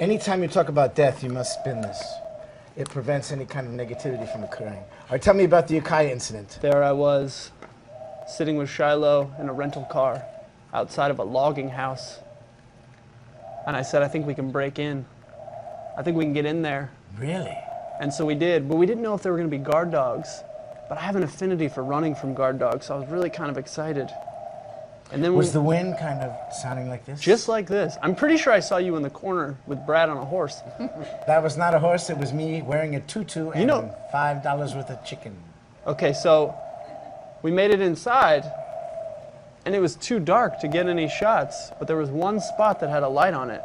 Anytime you talk about death, you must spin this. It prevents any kind of negativity from occurring. All right, tell me about the Ukiah incident. There I was, sitting with Shiloh in a rental car outside of a logging house. And I said, I think we can break in. I think we can get in there. Really? And so we did, but we didn't know if there were going to be guard dogs. But I have an affinity for running from guard dogs, so I was really kind of excited. And then Was the wind kind of sounding like this? just like this. I'm pretty sure I saw you in the corner with Brad on a horse. That was not a horse, it was me wearing a tutu and know- $5 worth of chicken. Okay, so we made it inside, and it was too dark to get any shots, but there was one spot that had a light on it.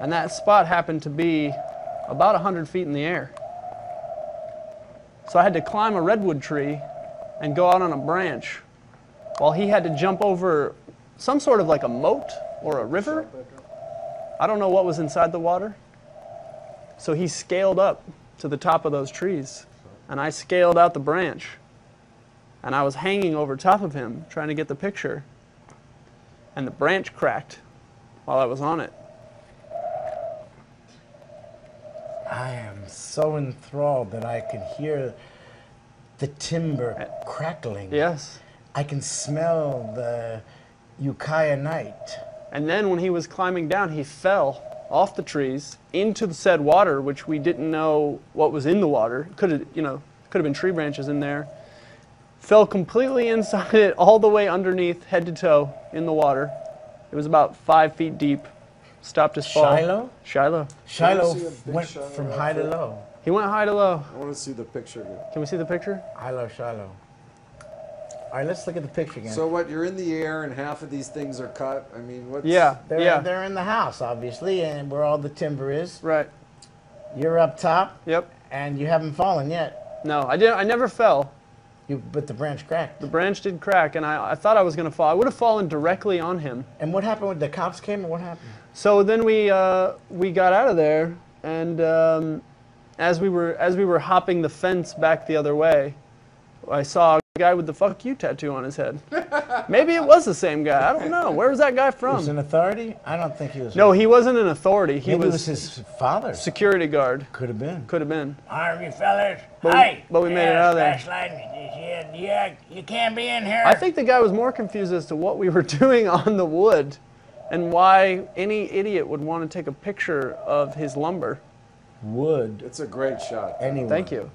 And that spot happened to be about 100 feet in the air. So I had to climb a redwood tree and go out on a branch while he had to jump over some sort of like a moat or a river. I don't know what was inside the water. So he scaled up to the top of those trees, and I scaled out the branch. And I was hanging over top of him trying to get the picture. And the branch cracked while I was on it. I am so enthralled that I can hear the timber uh, crackling. Yes. I can smell the Ukiah night. And then when he was climbing down, he fell off the trees into the said water, which we didn't know what was in the water. Could have, you know, could have been tree branches in there. Fell completely inside it, all the way underneath, head to toe, in the water. It was about five feet deep. Stopped his fall. Shiloh? Shiloh. Shiloh see a f- big went Shiloh from high to low. He went high to low. I want to see the picture. Can we see the picture? I love Shiloh. All right, let's look at the picture again. So what? You're in the air, and half of these things are cut. I mean, what's Yeah. they're, yeah. they're in the house, obviously, and where all the timber is. Right. You're up top, Yep. and you haven't fallen yet. No, I didn't. I never fell. You, but the branch cracked. The branch did crack, and I, I thought I was going to fall. I would have fallen directly on him. And what happened when the cops came, or what happened? So then we uh, we got out of there, and um, as we were as we were hopping the fence back the other way, I saw a guy with the "fuck you" tattoo on his head. Maybe it was the same guy. I don't know. Where was that guy from? was from? an authority? I don't think he was. No, he wasn't an authority. He Maybe was, it was his father. security guard. Could have been. Could have been. Are you fellas? But we- but we made it out of there. Flashlight. Yeah, yeah, you can't be in here. I think the guy was more confused as to what we were doing on the wood, and why any idiot would want to take a picture of his lumber. Wood. It's a great shot. anyone? Thank you.